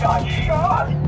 got shot!